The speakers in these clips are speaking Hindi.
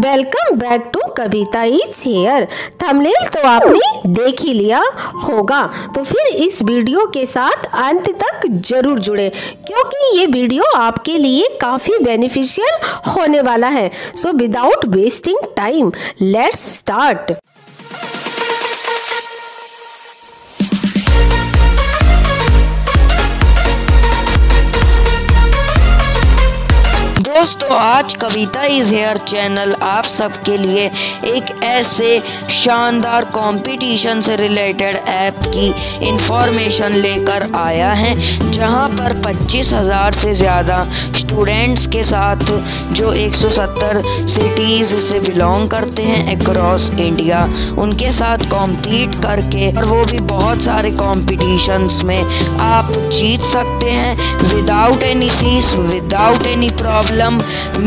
Welcome back to Kavita is here thumbnail तो आपने देख ही लिया होगा। तो फिर इस वीडियो के साथ अंत तक ज़रूर जुड़े, क्योंकि ये वीडियो आपके लिए काफ़ी बेनिफिशियल होने वाला है। So without wasting time let's start दोस्तों, आज कविता इज़ हेयर चैनल, आप सबके लिए एक ऐसे शानदार कंपटीशन से रिलेटेड ऐप की इंफॉर्मेशन लेकर आया है, जहाँ पर पच्चीस हज़ार से ज़्यादा स्टूडेंट्स के साथ जो 170 सिटीज़ से बिलोंग करते हैं अक्रॉस इंडिया उनके साथ कॉम्पीट करके और वो भी बहुत सारे कॉम्पिटिशन्स में आप जीत सकते हैं without any fees without any problem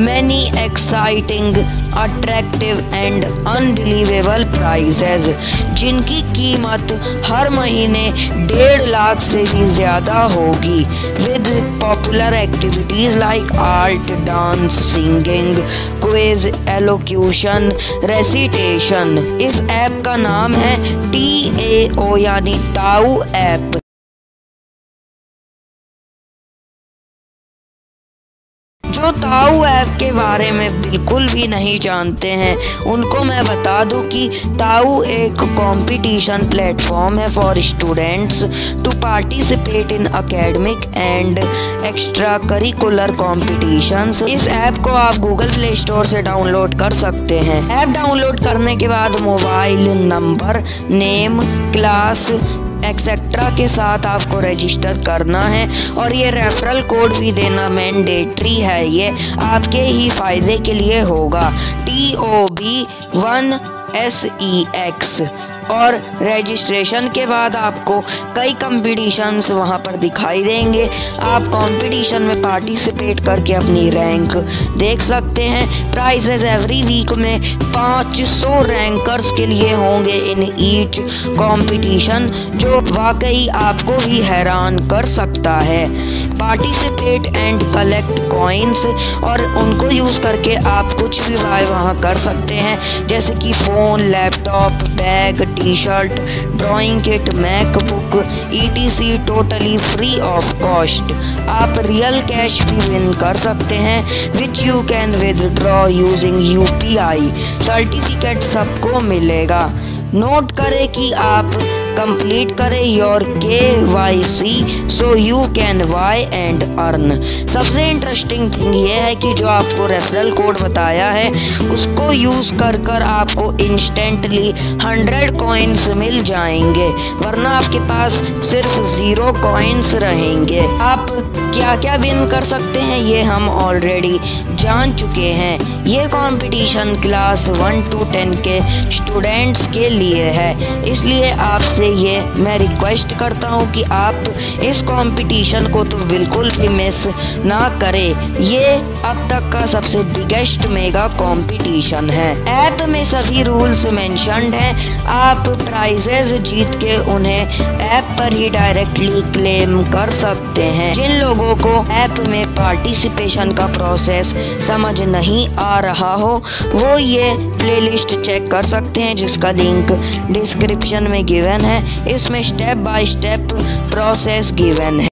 many exciting, attractive and unbelievable prizes जिनकी कीमत हर महीने डेढ़ लाख से भी ज़्यादा होगी। With popular activities like art dance singing quiz elocution recitation इस ऐप का नाम है टी ए ओ यानी ताऊ ऐप जो ताऊ ऐप के बारे में बिल्कुल भी नहीं जानते हैं। उनको मैं बता दूँ कि ताऊ एक कंपटीशन प्लेटफॉर्म है for students to participate in academic and extra curricular competitions इस ऐप को आप गूगल प्ले स्टोर से डाउनलोड कर सकते हैं। ऐप डाउनलोड करने के बाद mobile number name class etcetera के साथ आपको रजिस्टर करना है। और ये रेफरल कोड भी देना मैंडेटरी है। ये आपके ही फ़ायदे के लिए होगा। T O B one S E X और रजिस्ट्रेशन के बाद आपको कई कंपटीशंस वहाँ पर दिखाई देंगे। आप कंपटीशन में पार्टिसिपेट करके अपनी रैंक देख सकते हैं। प्राइजेज एवरी वीक में 500 रैंकर्स के लिए होंगे इन ईच कंपटीशन जो वाकई आपको भी हैरान कर सकता है। पार्टिसिपेट एंड कलेक्ट कॉइन्स और उनको यूज़ करके आप कुछ भी बाय वहाँ कर सकते हैं। जैसे कि phone laptop bag T shirt drawing kit MacBook E totally free of cost आप रियल कैश भी विन कर सकते हैं which you can withdraw using you certificate सबको मिलेगा। नोट करें कि आप कंप्लीट करें your K Y C so you can why and earn सबसे इंटरेस्टिंग थिंग ये है कि जो आपको रेफरल कोड बताया है, उसको यूज़ कर कर आपको इंस्टेंटली हंड्रेड कॉइन्स मिल जाएँगे। वरना आपके पास सिर्फ़ ज़ीरो कॉइन्स रहेंगे। आप क्या क्या विन कर सकते हैं, ये हम ऑलरेडी जान चुके हैं। ये competition class one to ten के स्टूडेंट्स के लिए है। इसलिए आपसे से ये मैं रिक्वेस्ट करता हूँ कि आप इस कंपटीशन को तो बिल्कुल भी मिस ना करें। ये अब तक का सबसे बिगेस्ट मेगा कंपटीशन है। ऐप में सभी रूल्स मेंशनड हैं। आप प्राइजेज जीत के उन्हें ऐप पर ही डायरेक्टली क्लेम कर सकते हैं। जिन लोगों को ऐप में पार्टिसिपेशन का प्रोसेस समझ नहीं आ रहा हो, वो ये प्लेलिस्ट चेक कर सकते हैं, जिसका लिंक डिस्क्रिप्शन में गिवन है। है, इसमें step by step process given है।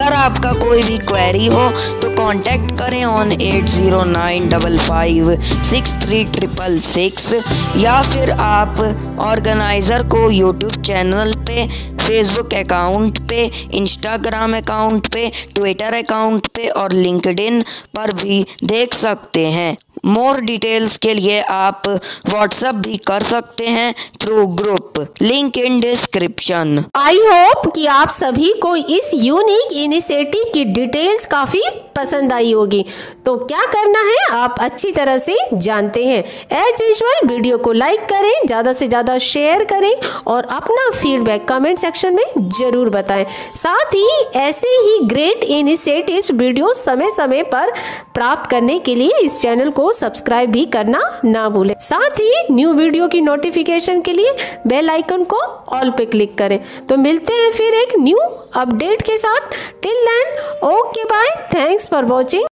अगर आपका कोई भी क्वेरी हो तो कांटेक्ट करें on eight zero nine double five six three triple six या फिर आप ऑर्गेनाइज़र को यूट्यूब चैनल पे फेसबुक अकाउंट पे इंस्टाग्राम अकाउंट पे ट्विटर अकाउंट पे और लिंकडिन पर भी देख सकते हैं। मोर डिटेल्स के लिए आप व्हाट्सएप भी कर सकते हैं through group link in description I hope कि आप सभी को इस यूनिक इनिशिएटिव की डिटेल्स काफ़ी पसंद आई होगी। तो क्या करना है, आप अच्छी तरह से जानते हैं। एज यूजल वीडियो को लाइक करें, ज़्यादा से ज़्यादा शेयर करें और अपना फीडबैक कमेंट सेक्शन में ज़रूर बताएँ। साथ ही, ऐसे ही ग्रेट इनिशिएटिव वीडियो समय समय पर प्राप्त करने के लिए इस चैनल को सब्सक्राइब भी करना ना भूलें। साथ ही न्यू वीडियो की नोटिफिकेशन के लिए बेल आइकन को ऑल पे क्लिक करें। तो मिलते हैं फिर एक न्यू अपडेट के साथ। Till then okay bye thanks for watching